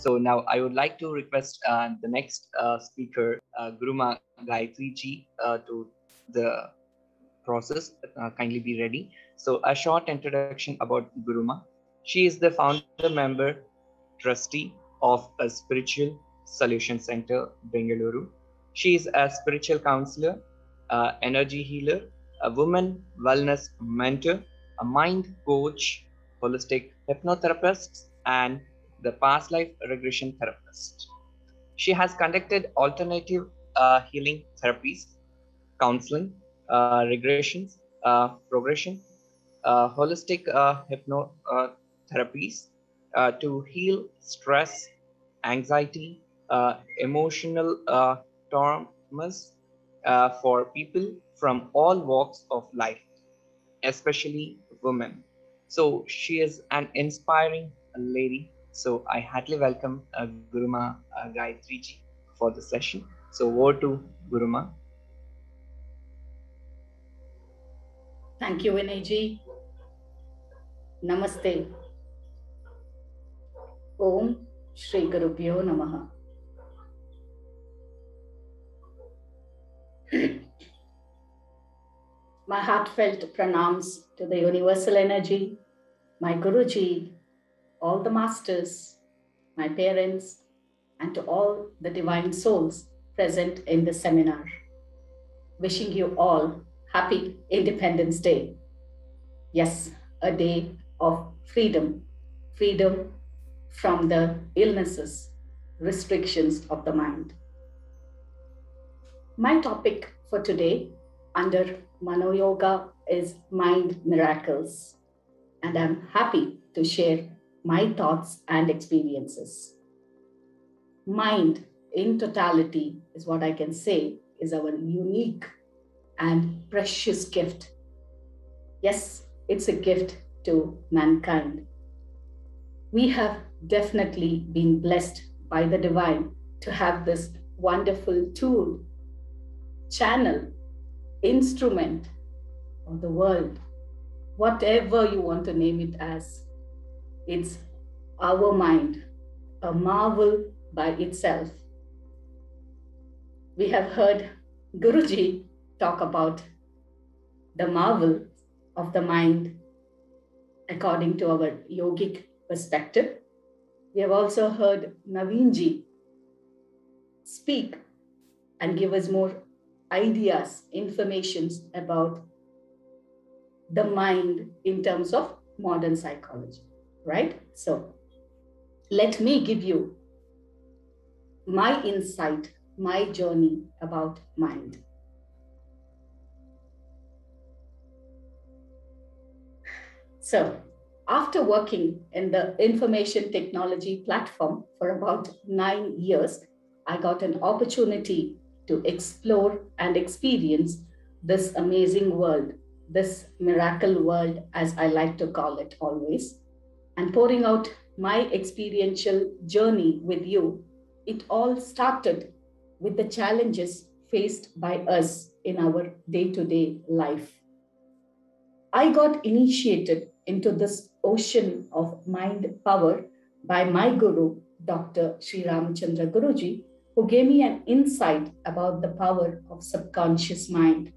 So now I would like to request uh, the next uh, speaker, uh, Gurumaa Gayathri ji, uh, to the process. Uh, kindly be ready. So a short introduction about Gurumaa. She is the founder member, trustee of a spiritual solution center, Bengaluru. She is a spiritual counselor, energy healer, a woman wellness mentor, a mind coach, holistic hypnotherapist, and the past life regression therapist. She has conducted alternative uh, healing therapies, counseling, uh, regressions, uh, progression, uh, holistic uh, hypnotherapies uh, to heal stress, anxiety, emotional traumas for people from all walks of life, especially women. So she is an inspiring lady so I heartily welcome uh, Gurumaa uh, Gayathri ji for the session. So over to Gurumaa. Thank you, Vinay ji. Namaste. Om Shri Gurubhyo Namaha. My heartfelt pranams to the universal energy, my Guruji, all the masters, my parents, and to all the divine souls present in the seminar. Wishing you all happy Independence Day. Yes, a day of freedom, freedom from the illnesses, restrictions of the mind. My topic for today under Mano Yoga is mind miracles, and I'm happy to share my thoughts and experiences. Mind in totality is what I can say is our unique and precious gift. Yes, it's a gift to mankind. We have definitely been blessed by the divine to have this wonderful tool, channel, instrument of the world, whatever you want to name it as it's our mind, a marvel by itself. We have heard Guruji talk about the marvel of the mind according to our yogic perspective. We have also heard Naveenji speak and give us more ideas, informations about the mind in terms of modern psychology right? So let me give you my insight, my journey about mind. So, after working in the information technology platform for about nine years, I got an opportunity to explore and experience this amazing world, this miracle world, as I like to call it always and pouring out my experiential journey with you, it all started with the challenges faced by us in our day to day life. I got initiated into this ocean of mind power by my guru, Dr. Sri Ramachandra Guruji, who gave me an insight about the power of subconscious mind.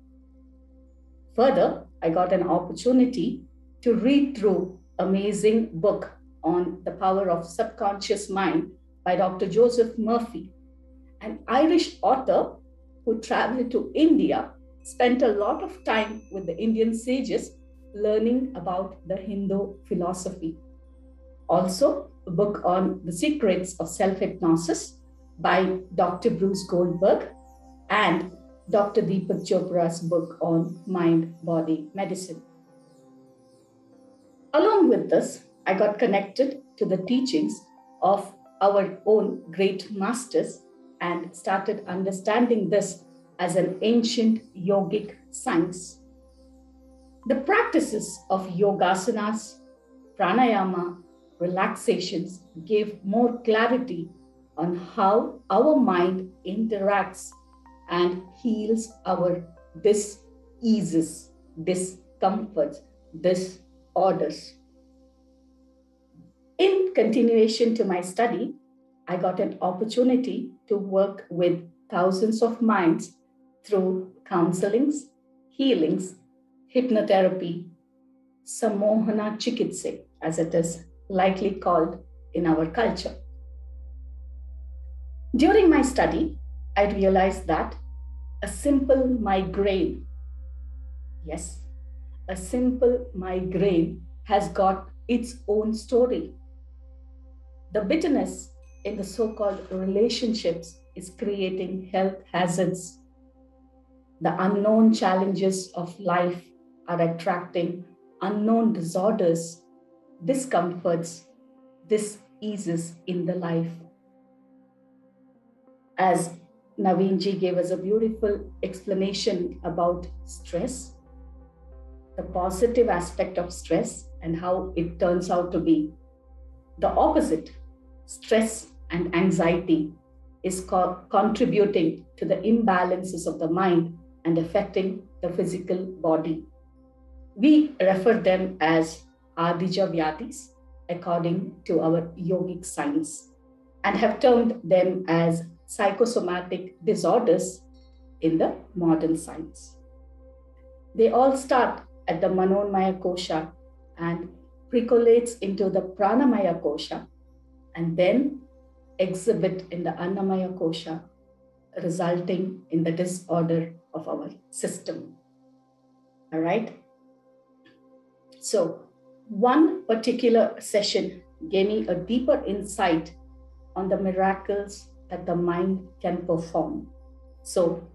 Further, I got an opportunity to read through amazing book on the power of subconscious mind by Dr. Joseph Murphy, an Irish author who traveled to India, spent a lot of time with the Indian sages learning about the Hindu philosophy. Also, a book on the secrets of self hypnosis by Dr. Bruce Goldberg and Dr. Deepak Chopra's book on mind body medicine. Along with this, I got connected to the teachings of our own great masters and started understanding this as an ancient yogic science. The practices of yogasanas, pranayama, relaxations gave more clarity on how our mind interacts and heals our diseases, discomforts, dis orders. In continuation to my study, I got an opportunity to work with thousands of minds through counselings, healings, hypnotherapy, samohana Chikitse, as it is likely called in our culture. During my study, I realized that a simple migraine, yes, a simple migraine has got its own story. The bitterness in the so called relationships is creating health hazards. The unknown challenges of life are attracting unknown disorders, discomforts, diseases in the life. As Naveenji gave us a beautiful explanation about stress, the positive aspect of stress, and how it turns out to be the opposite stress and anxiety is co- contributing to the imbalances of the mind and affecting the physical body. We refer them as Adija Vyadis according to our yogic science and have termed them as psychosomatic disorders in the modern science. They all start at the Manomaya Kosha and percolates into the Pranamaya Kosha and then exhibit in the Annamaya Kosha, resulting in the disorder of our system. All right. So, one particular session gave me a deeper insight on the miracles that the mind can perform. So,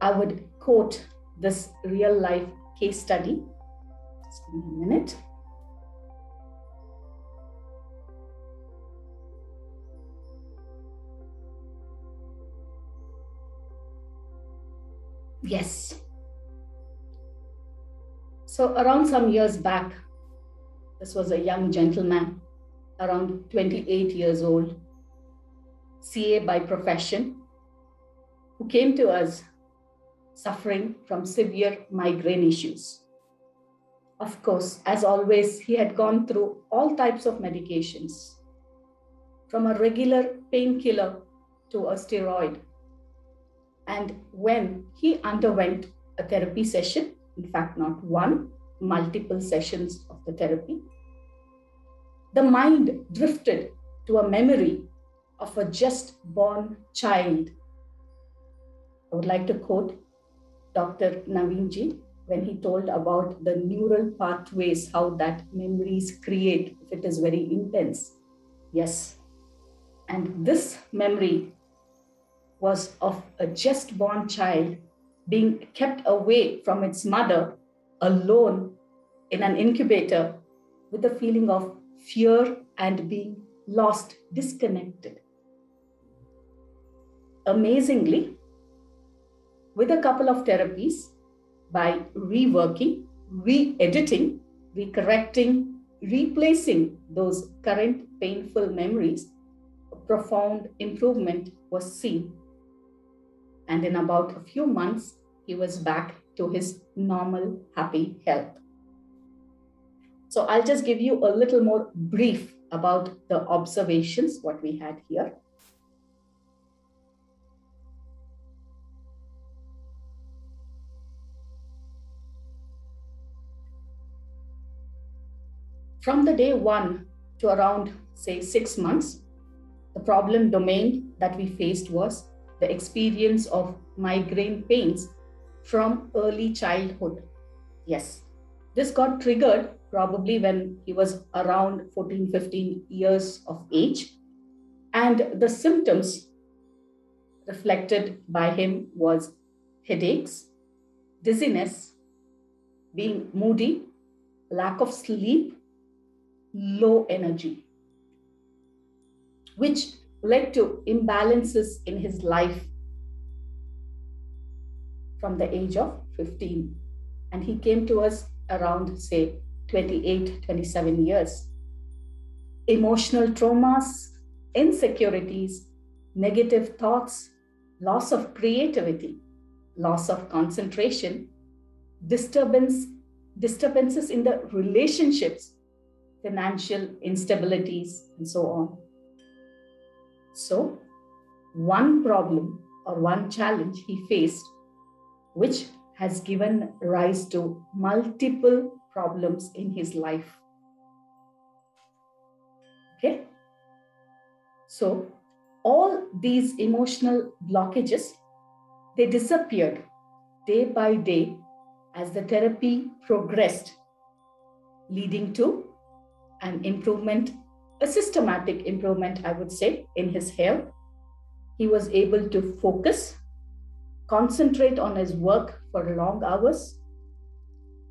I would quote this real life case study. Just give me a minute. Yes. So, around some years back, this was a young gentleman, around 28 years old, CA by profession, who came to us suffering from severe migraine issues. Of course, as always, he had gone through all types of medications, from a regular painkiller to a steroid. And when he underwent a therapy session, in fact, not one, multiple sessions of the therapy, the mind drifted to a memory of a just born child. I would like to quote Dr. Naveenji when he told about the neural pathways, how that memories create if it is very intense. Yes. And this memory was of a just born child being kept away from its mother alone in an incubator with a feeling of fear and being lost, disconnected. Amazingly, with a couple of therapies, by reworking, re editing, recorrecting, replacing those current painful memories, a profound improvement was seen. And in about a few months, he was back to his normal, happy health. So I'll just give you a little more brief about the observations, what we had here. From the day one to around, say, six months, the problem domain that we faced was the experience of migraine pains from early childhood. Yes, this got triggered probably when he was around 14, 15 years of age. And the symptoms reflected by him was headaches, dizziness, being moody, lack of sleep, low energy, which led to imbalances in his life from the age of 15. And he came to us around, say, 28, 27 years. Emotional traumas, insecurities, negative thoughts, loss of creativity, loss of concentration, disturbance, disturbances in the relationships, financial instabilities, and so on. So, one problem or one challenge he faced, which has given rise to multiple problems in his life. Okay? So, all these emotional blockages they disappeared day by day as the therapy progressed leading to an improvement a systematic improvement i would say in his health he was able to focus concentrate on his work for long hours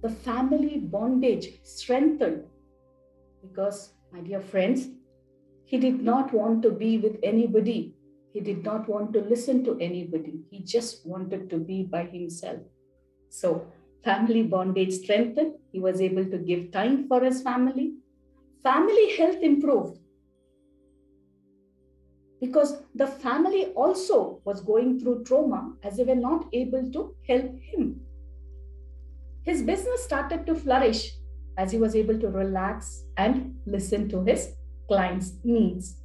the family bondage strengthened because my dear friends he did not want to be with anybody. He did not want to listen to anybody. He just wanted to be by himself. So, family bondage strengthened. He was able to give time for his family. Family health improved because the family also was going through trauma as they were not able to help him. His business started to flourish as he was able to relax and listen to his client's needs.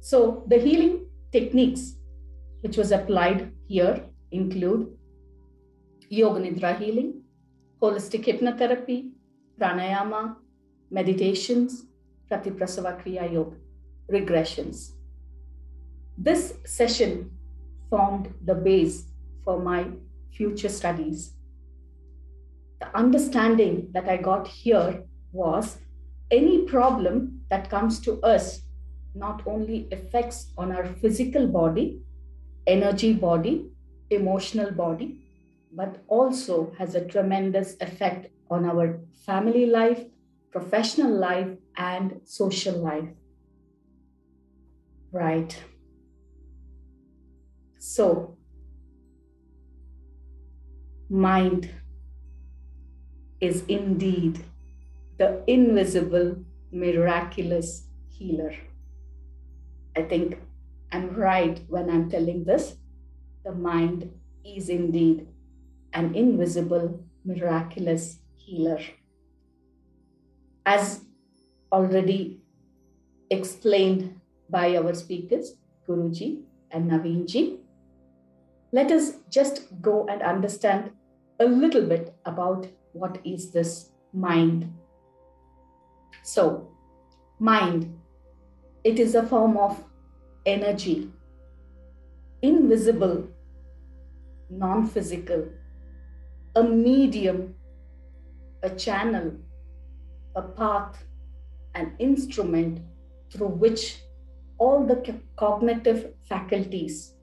So the healing techniques which was applied here include Yoga Nidra healing, holistic hypnotherapy, pranayama, meditations, Pratiprasava Kriya Yoga, regressions. This session formed the base for my future studies. The understanding that I got here was any problem that comes to us not only affects on our physical body energy body emotional body but also has a tremendous effect on our family life professional life and social life right so mind is indeed the invisible, miraculous healer. I think I'm right when I'm telling this. The mind is indeed an invisible, miraculous healer. As already explained by our speakers, Guruji and Naveenji, let us just go and understand a little bit about what is this mind. So, mind, it is a form of energy, invisible, non physical, a medium, a channel, a path, an instrument through which all the cognitive faculties,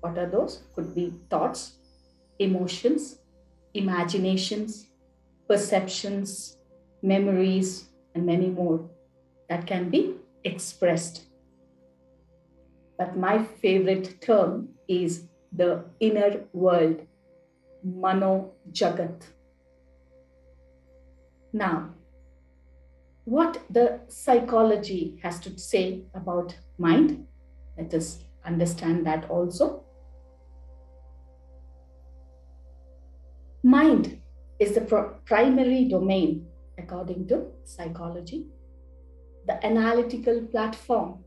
what are those? Could be thoughts, emotions, imaginations, perceptions, memories, and many more that can be expressed. But my favorite term is the inner world, Mano Jagat. Now, what the psychology has to say about mind, let us understand that also. Mind is the primary domain according to psychology. The analytical platform,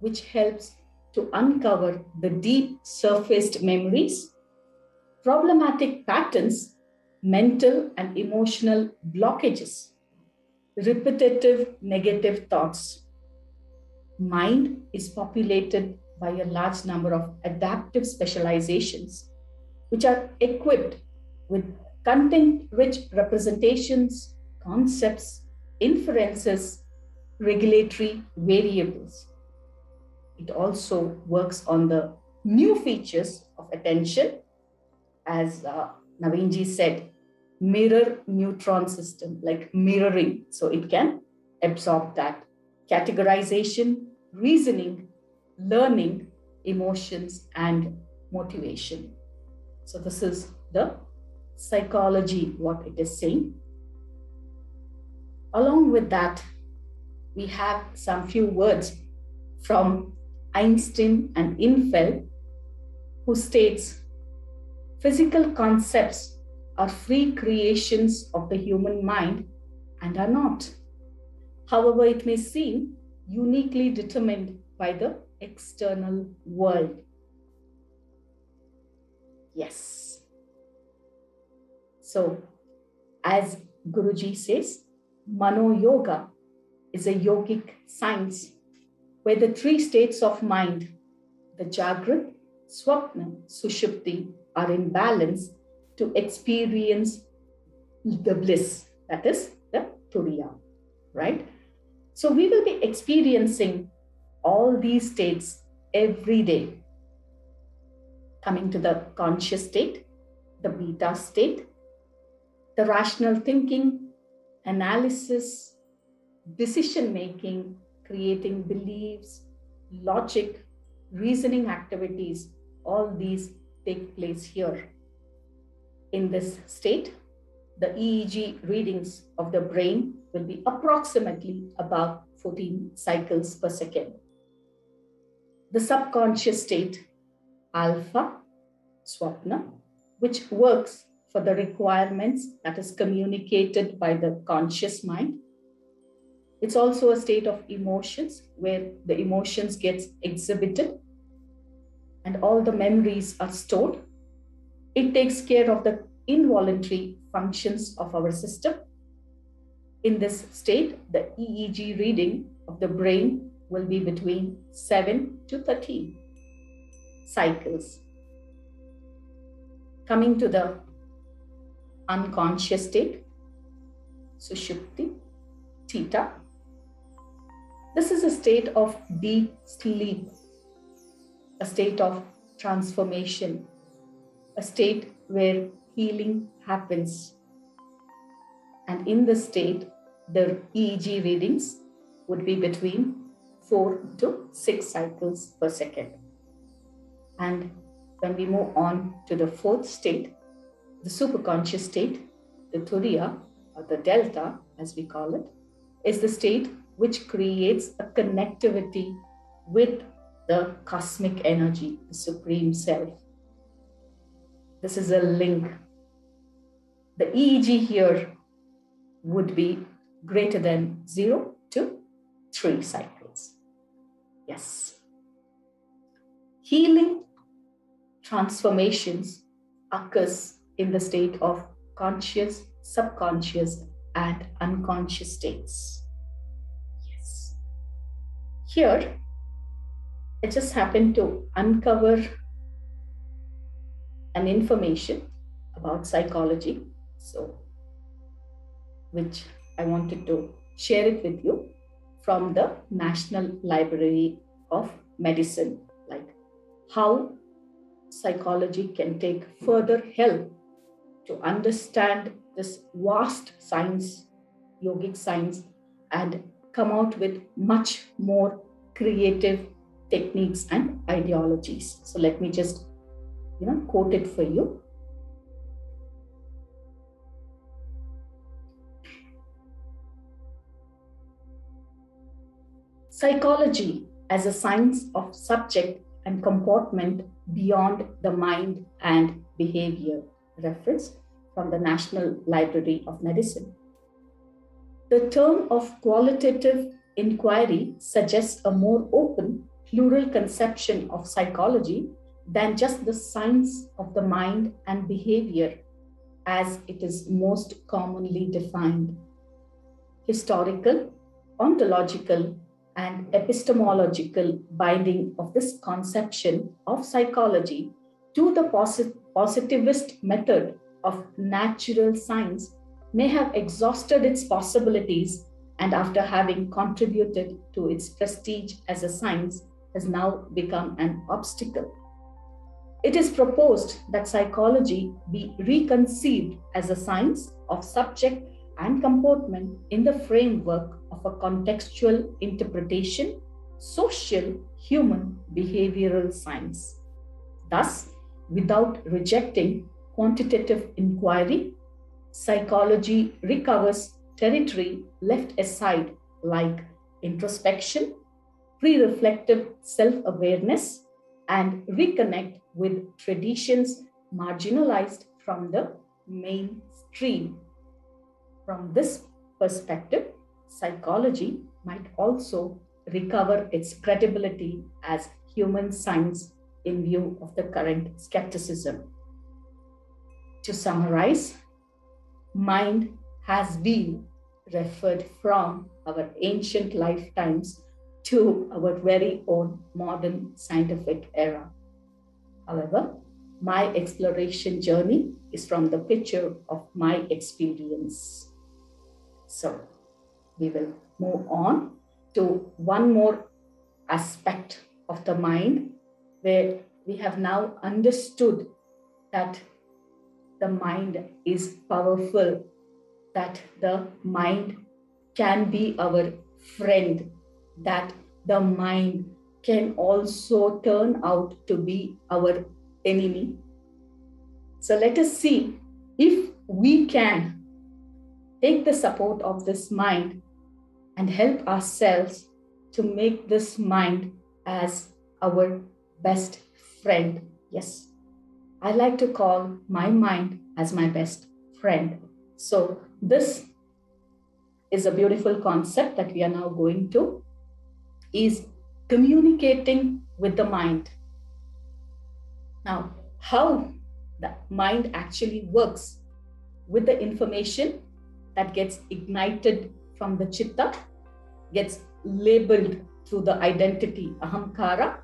which helps to uncover the deep surfaced memories, problematic patterns, mental and emotional blockages, repetitive negative thoughts. Mind is populated by a large number of adaptive specializations, which are equipped with content rich representations, concepts, inferences, regulatory variables. It also works on the new features of attention, as uh, Naveenji said, mirror neuron system, like mirroring. So it can absorb that categorization, reasoning, learning, emotions, and motivation. So this is the psychology, what it is saying. Along with that, we have some few words from Einstein and Infeld, who states physical concepts are free creations of the human mind and are not. However, it may seem uniquely determined by the external world. Yes. So, as Guruji says, Mano Yoga is a yogic science where the three states of mind, the Jagrat, Swapna, Sushupti, are in balance to experience the bliss, that is the Turiya, right? So we will be experiencing all these states every day. Coming to the conscious state, the beta state, the rational thinking, analysis, decision making, creating beliefs, logic, reasoning activities, all these take place here. In this state, the EEG readings of the brain will be approximately about 14 cycles per second. The subconscious state, alpha, swapna, which works for the requirements that is communicated by the conscious mind. It's also a state of emotions where the emotions gets exhibited and all the memories are stored. It takes care of the involuntary functions of our system. In this state, the EEG reading of the brain will be between 7 to 13 cycles. Coming to the unconscious state, Sushupti, Theta. This is a state of deep sleep, a state of transformation, a state where healing happens. And in this state, the EEG readings would be between 4 to 6 cycles per second. And when we move on to the fourth state, the superconscious state, the Turiya, or the Delta, as we call it, is the state which creates a connectivity with the cosmic energy, the Supreme Self. This is a link. The EEG here would be greater than 0 to 3 cycles. Yes. Healing transformations occurs in the state of conscious, subconscious, and unconscious states. Yes. Here, I just happened to uncover an information about psychology. So, which I wanted to share it with you from the National Library of Medicine, like how psychology can take further help to understand this vast science, yogic science, and come out with much more creative techniques and ideologies. So let me just, you know, quote it for you. Psychology as a science of subject and comportment beyond the mind and behavior reference from the National Library of Medicine. The term of qualitative inquiry suggests a more open, plural conception of psychology than just the science of the mind and behavior as it is most commonly defined. Historical, ontological, and epistemological binding of this conception of psychology to the posit- positivist method of natural science may have exhausted its possibilities and after having contributed to its prestige as a science has now become an obstacle. It is proposed that psychology be reconceived as a science of subject and comportment in the framework of a contextual interpretation, social human behavioral science. Thus, without rejecting quantitative inquiry, psychology recovers territory left aside like introspection, pre-reflective self-awareness, and reconnect with traditions marginalized from the mainstream. From this perspective, psychology might also recover its credibility as human science in view of the current skepticism. To summarize, mind has been referred from our ancient lifetimes to our very own modern scientific era. However, my exploration journey is from the picture of my experience. So, we will move on to one more aspect of the mind where we have now understood that the mind is powerful, that the mind can be our friend, that the mind can also turn out to be our enemy. So let us see if we can take the support of this mind and help ourselves to make this mind as our best friend. Yes, I like to call my mind as my best friend. So, this is a beautiful concept that we are now going to is communicating with the mind. Now, how the mind actually works with the information that gets ignited from the chitta, gets labeled through the identity ahamkara,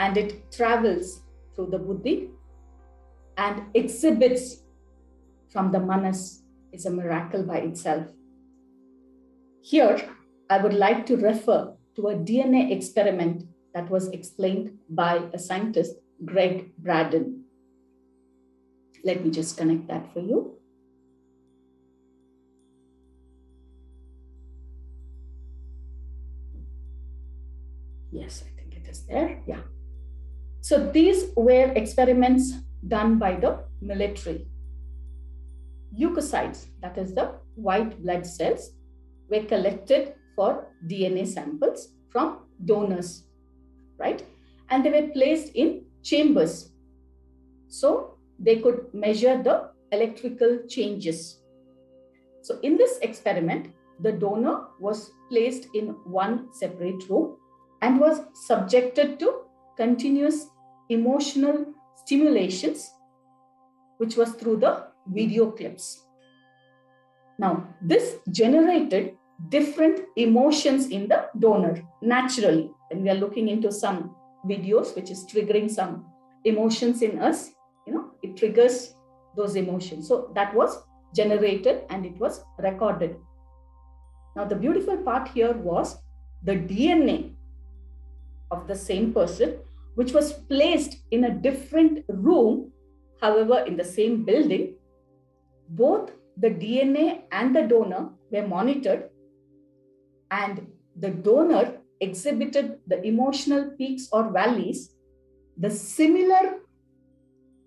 and it travels through the buddhi and exhibits from the manas is a miracle by itself. Here, I would like to refer to a DNA experiment that was explained by a scientist, Gregg Braden. Let me just connect that for you. Yes, I think it is there. Yeah. So these were experiments done by the military. Leukocytes, that is the white blood cells, were collected for DNA samples from donors, right? And they were placed in chambers. So they could measure the electrical changes. So in this experiment, the donor was placed in one separate room and was subjected to continuous emotional stimulations, which was through the video clips. Now, this generated different emotions in the donor naturally. And we are looking into some videos which is triggering some emotions in us, you know, it triggers those emotions. So that was generated and it was recorded. Now, the beautiful part here was the DNA of the same person, which was placed in a different room, however, in the same building. Both the DNA and the donor were monitored, and the donor exhibited the emotional peaks or valleys. The similar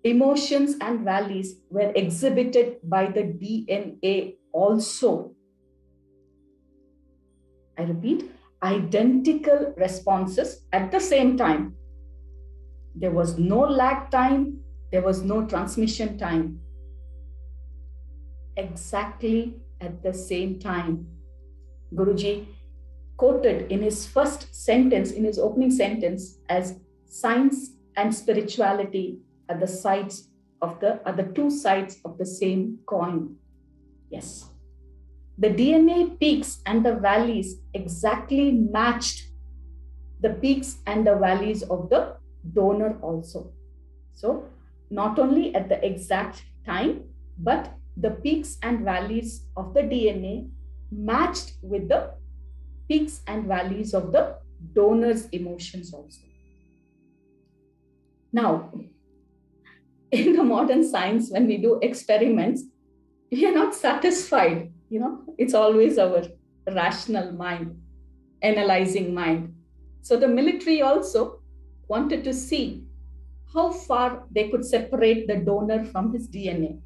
emotions and valleys were exhibited by the DNA also. I repeat, identical responses at the same time. There was no lag time, there was no transmission time. Exactly at the same time. Guruji quoted in his first sentence, in his opening sentence, as science and spirituality are the sides of the are the two sides of the same coin. Yes the DNA peaks and the valleys exactly matched the peaks and the valleys of the donor also. So, not only at the exact time, but the peaks and valleys of the DNA matched with the peaks and valleys of the donor's emotions also. Now, in the modern science, when we do experiments, we are not satisfied. You know it's always our rational mind analyzing mind. So the military also wanted to see how far they could separate the donor from his dna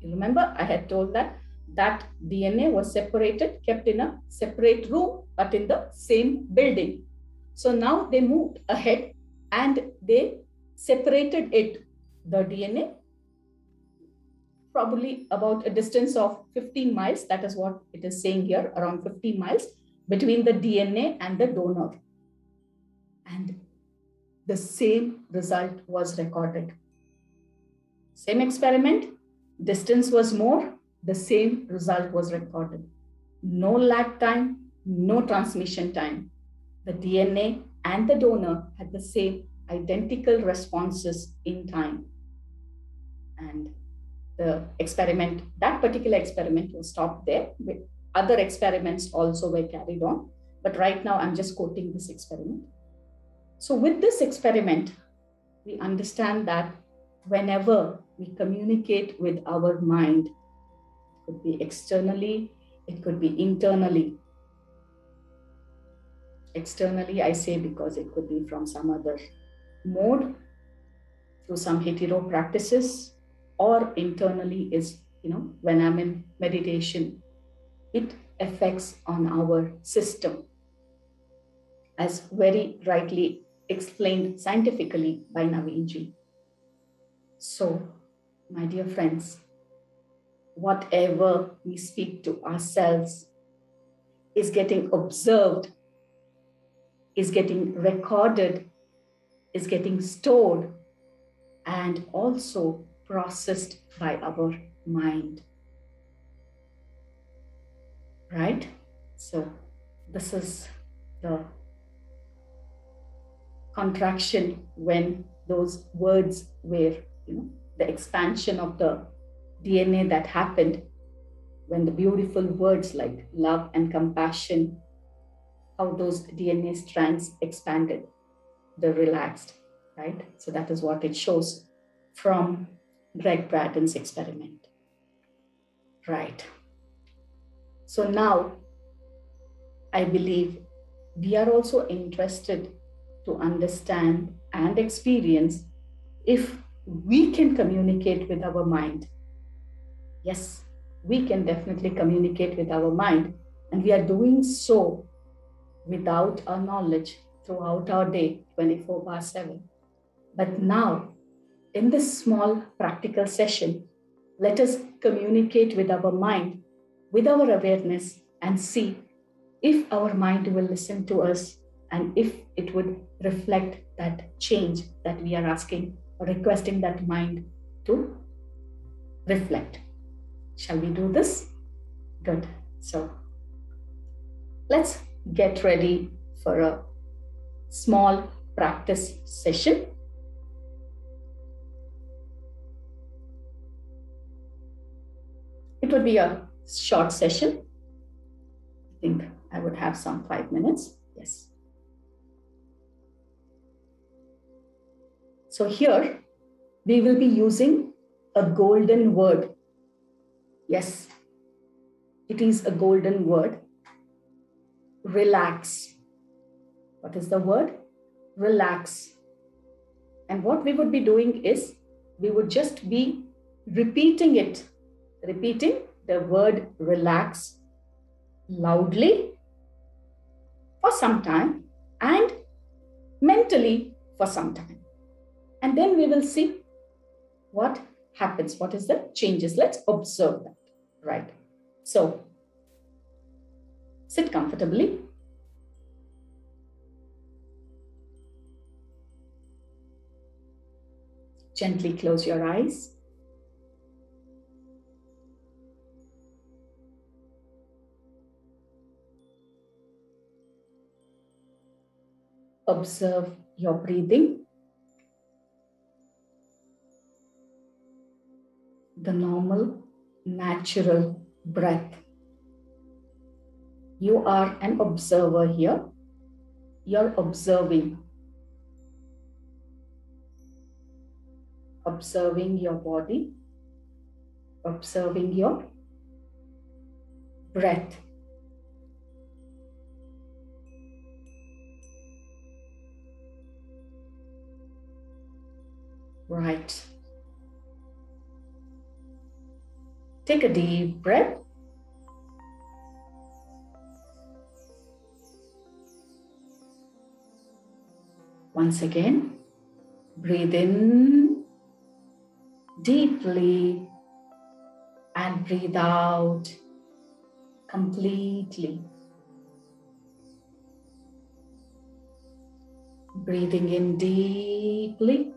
you remember i had told that that dna was separated kept in a separate room but in the same building so now they moved ahead and they separated it the dna probably about a distance of 15 miles. That is what it is saying here, around 15 miles. between the DNA and the donor. And the same result was recorded. Same experiment, distance was more, the same result was recorded. No lag time, no transmission time. The DNA and the donor had the same identical responses in time. And the experiment, that particular experiment was stopped there. Other experiments also were carried on. But right now, I'm just quoting this experiment. So, with this experiment, we understand that whenever we communicate with our mind, could be externally, it could be internally. Externally, I say because it could be from some other mode, through some hetero practices, or internally is, you know, when I'm in meditation, it affects on our system. As very rightly explained scientifically by Naveenji. So, my dear friends, whatever we speak to ourselves is getting observed, is getting recorded, is getting stored, and also processed by our mind. Right? So, this is the contraction when those words were, you know, the expansion of the DNA that happened when the beautiful words like love and compassion, how those DNA strands expanded, the relaxed, right? So that is what it shows from Gregg Braden's experiment. Right. So now I believe we are also interested to understand and experience if we can communicate with our mind yes, we can definitely communicate with our mind. And we are doing so without our knowledge throughout our day, 24 by 7. But now, in this small practical session, let us communicate with our mind, with our awareness, and see if our mind will listen to us and if it would reflect that change that we are asking or requesting that mind to reflect. Shall we do this? Good. So let's get ready for a small practice session. It would be a short session. I think I would have some five minutes. Yes. So here we will be using a golden word Yes, it is a golden word. Relax. What is the word? Relax. And what we would be doing is we would just be repeating it, repeating the word relax loudly for some time and mentally for some time. And then we will see what happens, what is the changes. Let's observe that right? So sit comfortably. Gently close your eyes. Observe your breathing. The normal natural breath. You are an observer here. You're observing. Observing your body, observing your breath. Right. Take a deep breath. Once again, breathe in deeply and breathe out completely. Breathing in deeply,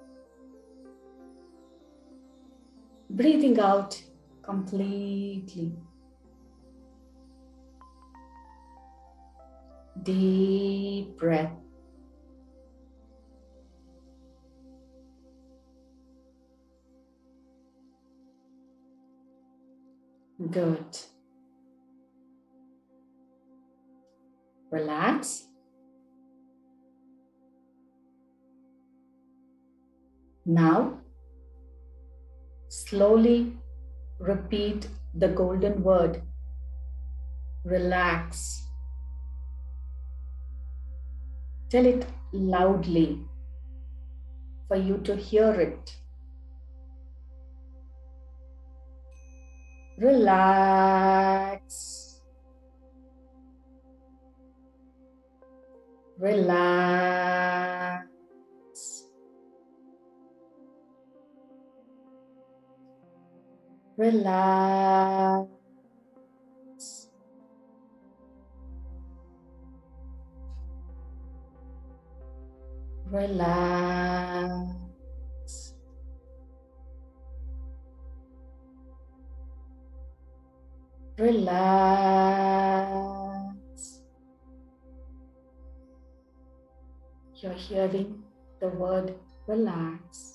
breathing out completely. Deep breath. Good. Relax. Now, slowly repeat the golden word relax. Tell it loudly for you to hear it. Relax. Relax. Relax. Relax. Relax. You're hearing the word relax.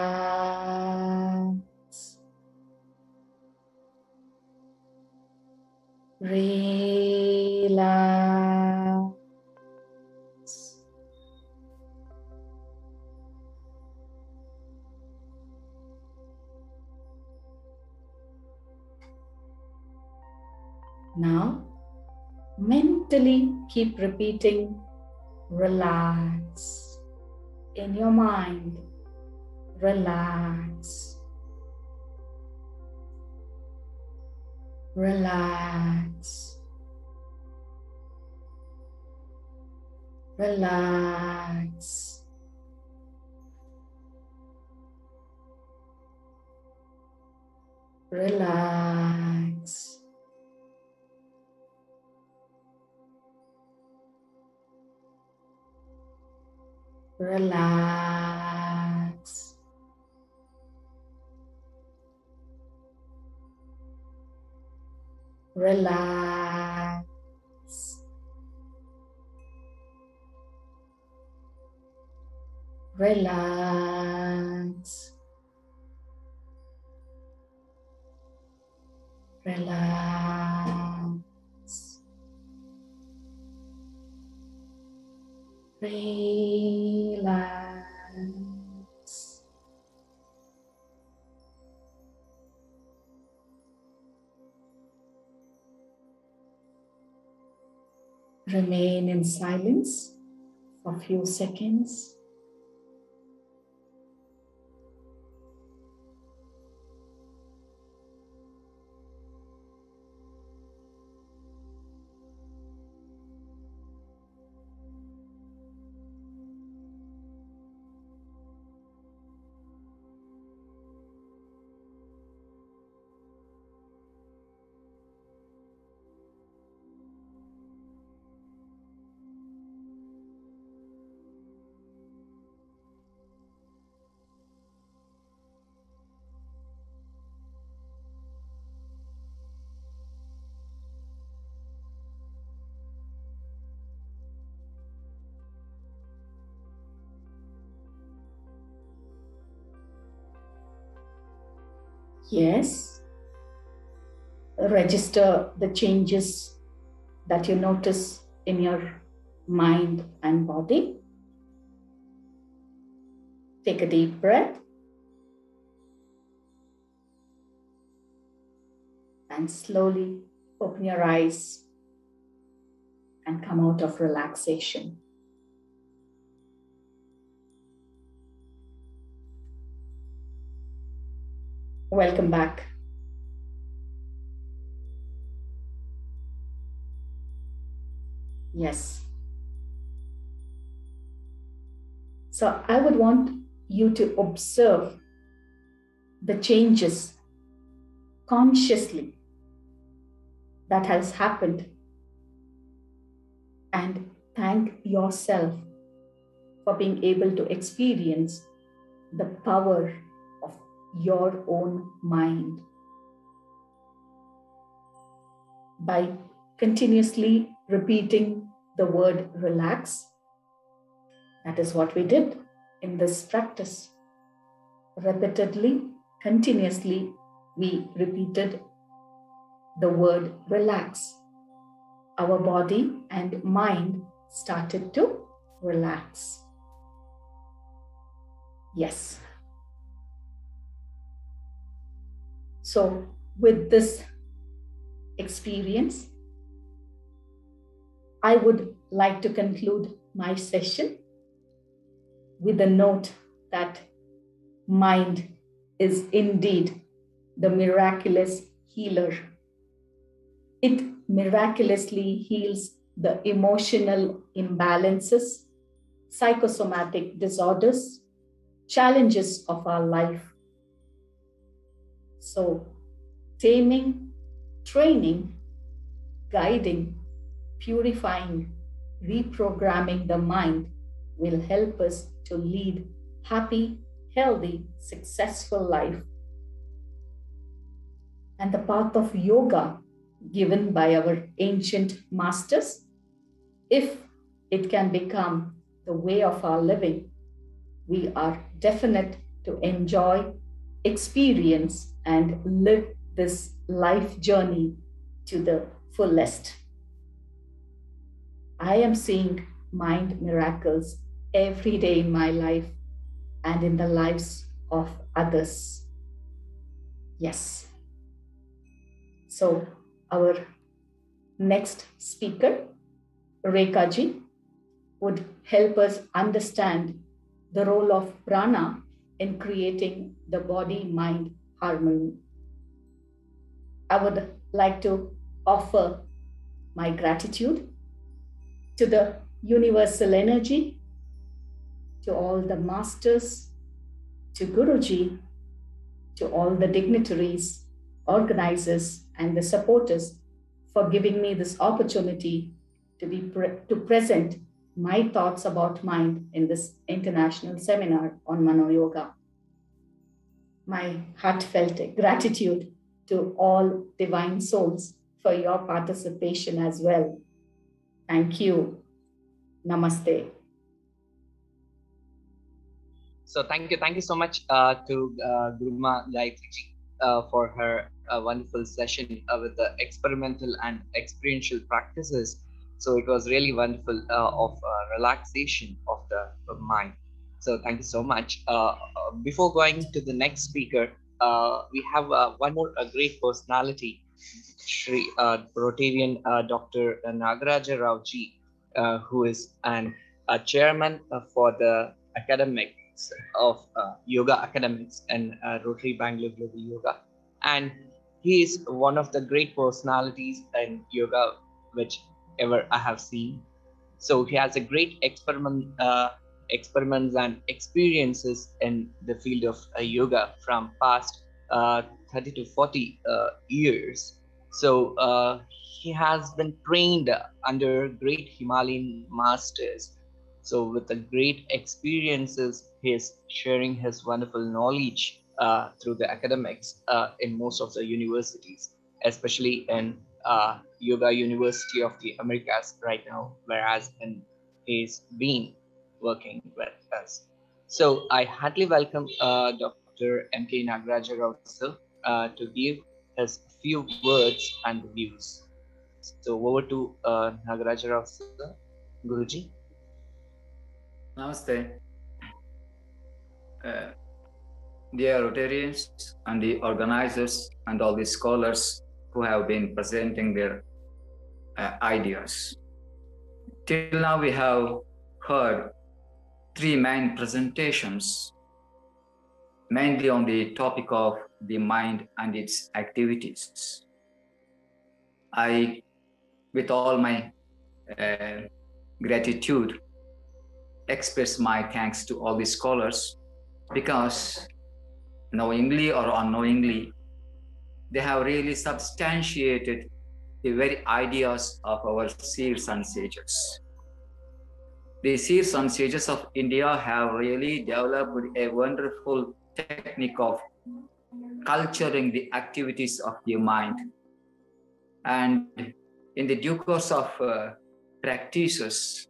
Keep repeating relax in your mind. Relax. Relax. Relax. Relax. Relax. Relax. Relax. Relax. Relax. Remain in silence for a few seconds. Yes. Register the changes that you notice in your mind and body. Take a deep breath. And slowly open your eyes and come out of relaxation. Welcome back. Yes. So I would want you to observe the changes consciously that has happened and thank yourself for being able to experience the power your own mind by continuously repeating the word relax. That is what we did in this practice. Repeatedly, continuously, we repeated the word relax. Our body and mind started to relax. Yes. So, with this experience, I would like to conclude my session with a note that mind is indeed the miraculous healer. It miraculously heals the emotional imbalances, psychosomatic disorders, challenges of our life. So, taming, training, guiding, purifying, reprogramming the mind will help us to lead happy, healthy, successful life. And the path of yoga given by our ancient masters, if it can become the way of our living, we are definite to enjoy, experience, and live this life journey to the fullest. I am seeing mind miracles every day in my life and in the lives of others. Yes. So, our next speaker, Rekha ji, would help us understand the role of prana in creating the body mind harmony. I would like to offer my gratitude to the universal energy, to all the masters, to Guruji, to all the dignitaries, organizers, and the supporters for giving me this opportunity to be pre- to present my thoughts about mind in this international seminar on Mano Yoga. My heartfelt gratitude to all divine souls for your participation as well. Thank you. Namaste. So thank you, thank you so much uh, to uh, Gurumaa Gayathri uh, for her uh, wonderful session uh, with the experimental and experiential practices. So it was really wonderful uh, of uh, relaxation of the mind. So thank you so much. Uh, uh, before going to the next speaker, uh, we have uh, one more great personality, Shri uh, Rotarian Dr. Nagaraja Rao ji, uh, who is an a chairman for the academics of yoga academics and Rotary Bangalore Global Yoga, and he is one of the great personalities in yoga which ever I have seen. So he has a great experiment, uh, experiments and experiences in the field of uh, yoga from past uh, 30 to 40 uh, years. So uh, he has been trained under great Himalayan masters. So with the great experiences, he is sharing his wonderful knowledge uh, through the academics in most of the universities, especially in Yoga University of the Americas right now, whereas in he's been working with us. So I heartily welcome uh, Dr. M.K. Nagaraja Rao uh, to give his few words and views. So over to uh, Nagaraja Rao Guruji. Namaste. Uh, dear Rotarians and the organizers and all the scholars who have been presenting their uh, ideas. Till now, we have heard three main presentations, mainly on the topic of the mind and its activities. I, with all my uh, gratitude, express my thanks to all the scholars because knowingly or unknowingly, they have really substantiated the very ideas of our seers and sages. The seers and sages of India have really developed a wonderful technique of culturing the activities of the mind. And in the due course of uh, practices,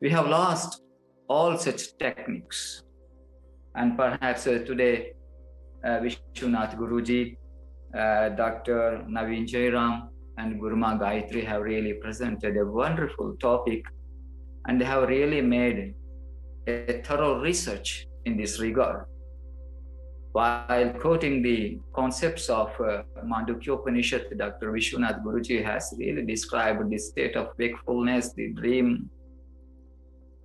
we have lost all such techniques. And perhaps uh, today, uh, Vishwanath Guruji, uh, Dr. Naveen Jairam, and Gurumaa Gayathri have really presented a wonderful topic and they have really made a thorough research in this regard. While quoting the concepts of uh, Mandukya Upanishad, Dr. Vishwanath Guruji has really described the state of wakefulness, the dream,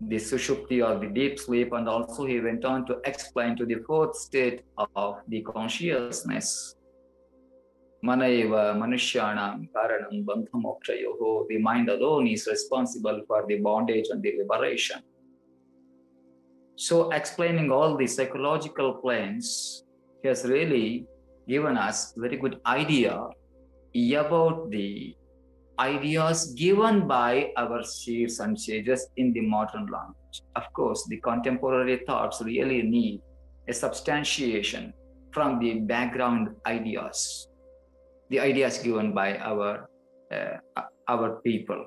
the sushupti or the deep sleep, and also he went on to explain to the fourth state of the consciousness. Manaiva Manushanam Karanam Bandhamokshayoho, the mind alone is responsible for the bondage and the liberation. So, explaining all the psychological planes, he has really given us very good idea about the ideas given by our seers and sages in the modern language. Of course, the contemporary thoughts really need a substantiation from the background ideas, the ideas given by our uh, our people.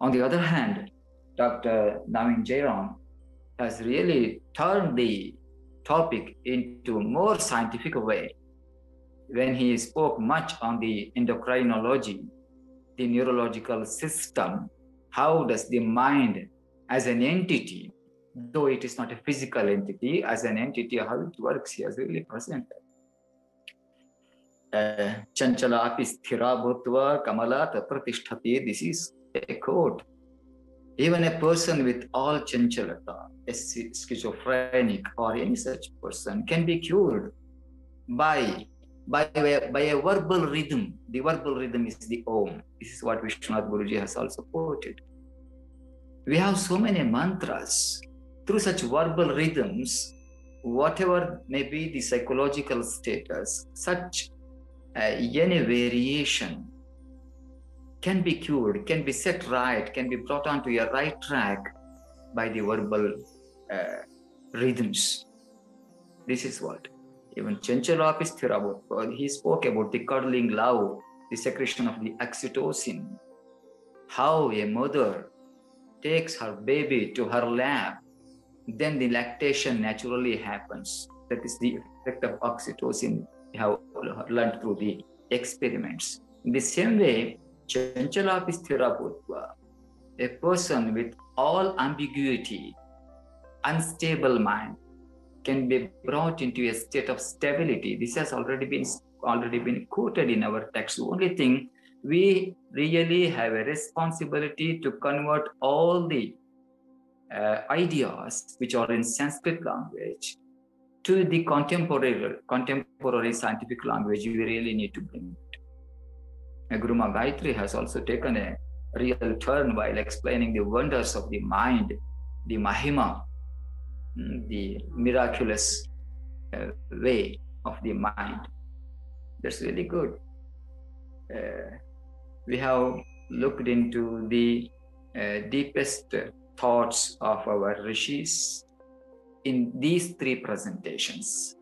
On the other hand, Dr. Naveen Jairam has really turned the topic into more scientific way when he spoke much on the endocrinology the neurological system how does the mind as an entity though it is not a physical entity as an entity how it works he has really presented api sthira bhutva kamalat pratisthati this is a quote even a person with all chanchalata, a schizophrenic or any such person can be cured by, by, a, by a verbal rhythm. The verbal rhythm is the Om. This is what Vishwanath Guruji has also quoted. We have so many mantras. Through such verbal rhythms, whatever may be the psychological status, such uh, any variation can be cured, can be set right, can be brought onto a right track by the verbal uh, rhythms. This is what even Chanchalap is about. He spoke about the cuddling love, the secretion of the oxytocin, how a mother takes her baby to her lap, then the lactation naturally happens. That is the effect of oxytocin have learned through the experiments. In the same way, Chanchala Bhutva, a person with all ambiguity, unstable mind, can be brought into a state of stability. This has already been already been quoted in our text. The only thing we really have a responsibility to convert all the uh, ideas which are in Sanskrit language to the contemporary contemporary scientific language. We really need to bring it. Gurumaa Gayathri has also taken a real turn while explaining the wonders of the mind, the Mahima, mm, the miraculous uh, way of the mind. That's really good. Uh, we have looked into the uh, deepest thoughts of our rishis in these three presentations.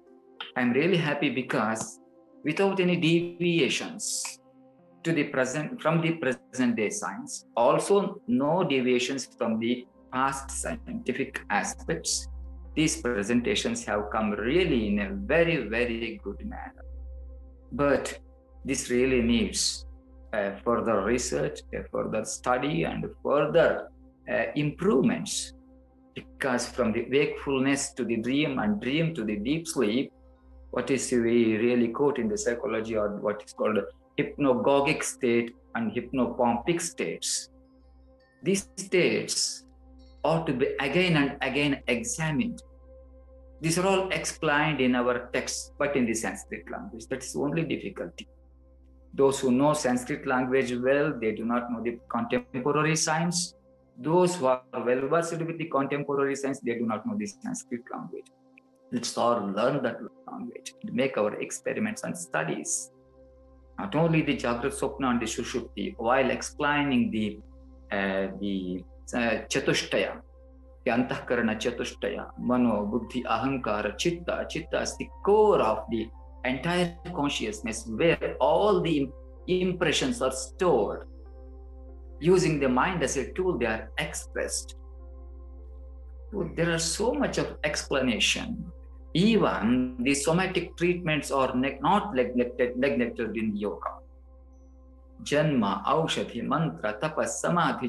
I'm really happy because without any deviations, to the present from the present day science also no deviations from the past scientific aspects these presentations have come really in a very very good manner but this really needs uh, further research uh, further study and further uh, improvements because from the wakefulness to the dream and dream to the deep sleep what is we really quote in the psychology or what is called hypnagogic state and hypnopompic states. These states ought to be again and again examined. These are all explained in our text, but in the Sanskrit language. That is the only difficulty. Those who know Sanskrit language well, they do not know the contemporary science. Those who are well versed with the contemporary science, they do not know the Sanskrit language. Let's all learn that language, make our experiments and studies. Not only the Jagrat Swapna and the Shushupti, while explaining the uh, the uh, Chatushtaya, the Antahkarana Chatushtaya, Mano, Buddhi, Ahankara, Chitta. Chitta is the core of the entire consciousness where all the impressions are stored. Using the mind as a tool, they are expressed. There are so much of explanation. Even the somatic treatments are not neglected, neglected in yoga. Janma, Aushadhi, Mantra, Tapas, Samadhi.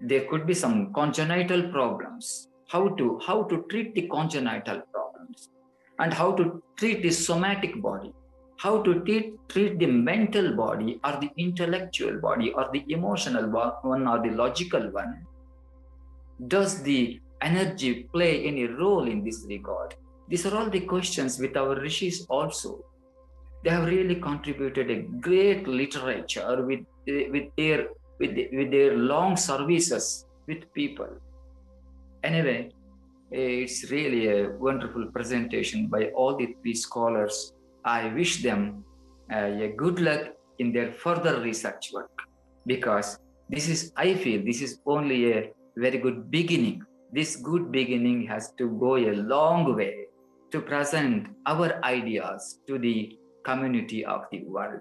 There could be some congenital problems. How to how to treat the congenital problems and how to treat the somatic body, how to treat, treat the mental body or the intellectual body or the emotional one or the logical one. Does the energy play any role in this regard? These are all the questions with our rishis also. They have really contributed a great literature with, eh, with, their, with, with their long services with people. Anyway, eh, it's really a wonderful presentation by all the three scholars. I wish them uh, a good luck in their further research work because this is, I feel, this is only a very good beginning. This good beginning has to go a long way to present our ideas to the community of the world.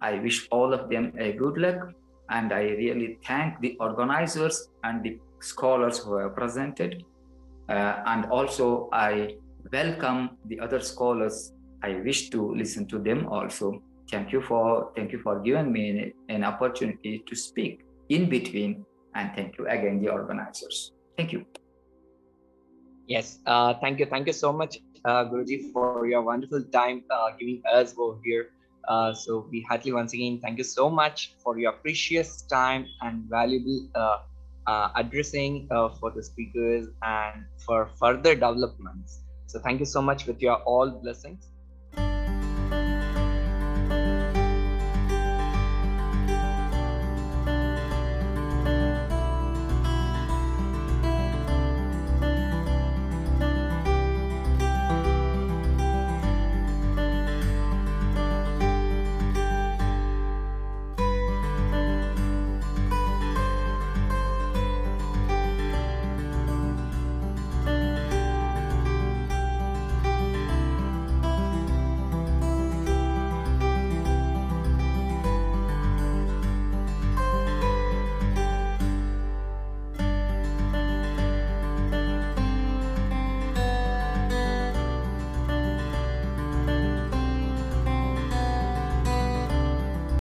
I wish all of them a good luck and I really thank the organizers and the scholars who have presented uh, and also, I welcome the other scholars. I wish to listen to them also. Thank you for thank you for giving me an opportunity to speak in between, and thank you again, the organizers. Thank you. Yes, uh, thank you, thank you so much, uh, Guruji, for your wonderful time uh, giving us over here. Uh, so we heartily once again thank you so much for your precious time and valuable uh, uh, addressing uh, for the speakers and for further developments. So thank you so much with your all blessings.